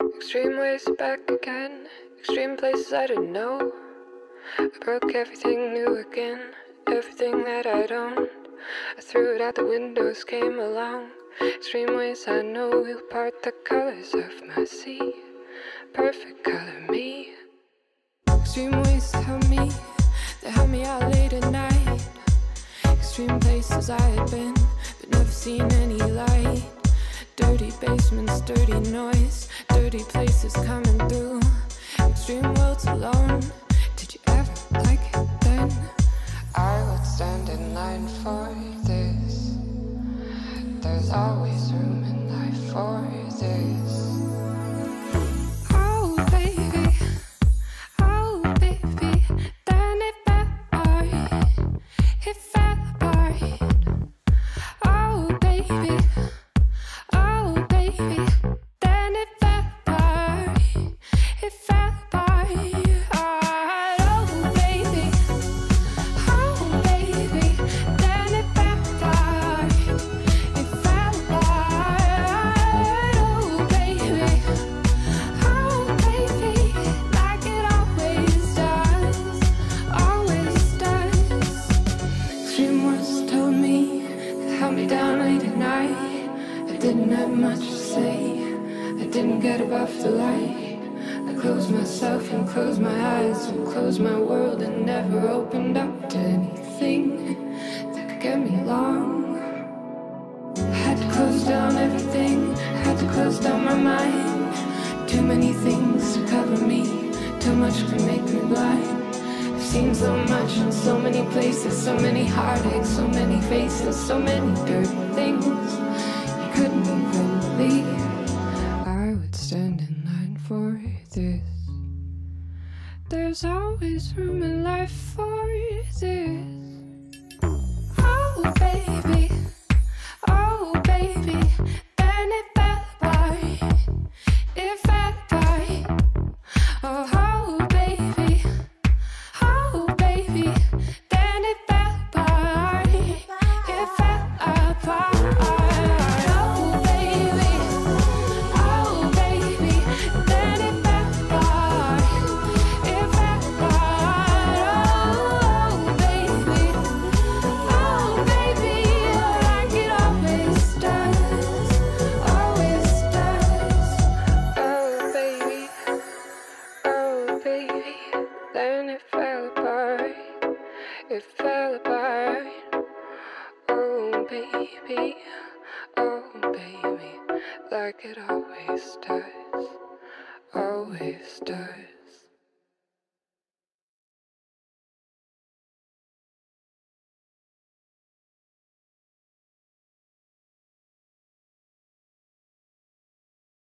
Extreme ways back again, extreme places I didn't know. I broke everything new again, everything that I'd owned. I threw it out the windows, came along. Extreme ways I know will part the colors of my sea. Perfect color me. Extreme ways help me, they help me out late at night. Extreme places I had been, but never seen any light. Dirty basements, dirty noise, dirty places coming through. Extreme worlds alone. Did you ever like it then? I would stand in line for this. There's always room in life for this. Didn't have much to say. I didn't get above the light. I closed myself and closed my eyes and closed my world and never opened up to anything that could get me along. I had to close down everything. I had to close down my mind. Too many things to cover me. Too much to make me blind. I've seen so much in so many places, so many heartaches, so many faces, so many dirty things. Couldn't even believe I would stand in line for this. There's always room in life for this. It fell apart. Oh, baby, oh, baby, like it always does. Always does.